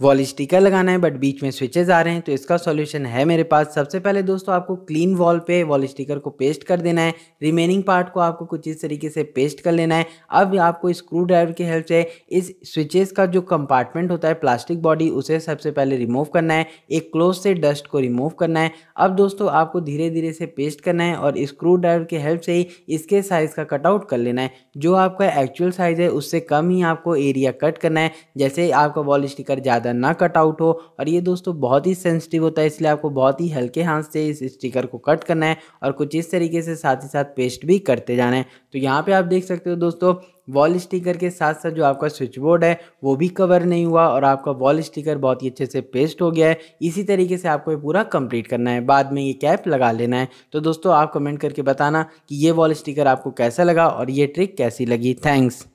Wall sticker लगाना है but बीच में स्विचेस आ रहे हैं तो इसका सॉल्यूशन है मेरे पास। सबसे पहले दोस्तों, आपको क्लीन वॉल पे वॉल स्टिकर को पेस्ट कर देना है। रिमेनिंग पार्ट को आपको कुछ इस तरीके से पेस्ट कर लेना है। अब आपको स्क्रू ड्राइवर की हेल्प से इस स्विचेस का जो कंपार्टमेंट होता है प्लास्टिक बॉडी उसे सबसे पहले रिमूव करना है। एक क्लोज से डस्ट को रिमूव करना है। अब दोस्तों, आपको धीरे धीरे से पेस्ट करना है और स्क्रू ड्राइवर की हेल्प से ही इसके साइज़ का कटआउट कर लेना है। जो आपका एक्चुअल साइज़ है, उससे कम ही आपको एरिया कट करना है। जैसे आपका वॉल स्टिकर ज़्यादा ज़्यादा ना कट आउट हो। और ये दोस्तों बहुत ही सेंसिटिव होता है, इसलिए आपको बहुत ही हल्के हाथ से इस स्टिकर को कट करना है और कुछ इस तरीके से साथ ही साथ पेस्ट भी करते जाना है। तो यहाँ पे आप देख सकते हो दोस्तों वॉल स्टिकर के साथ साथ जो आपका स्विच बोर्ड है, वो भी कवर नहीं हुआ और आपका वॉल स्टिकर बहुत ही अच्छे से पेस्ट हो गया है। इसी तरीके से आपको ये पूरा कंप्लीट करना है। बाद में ये कैप लगा लेना है। तो दोस्तों, आप कमेंट करके बताना कि ये वॉल स्टिकर आपको कैसा लगा और ये ट्रिक कैसी लगी। थैंक्स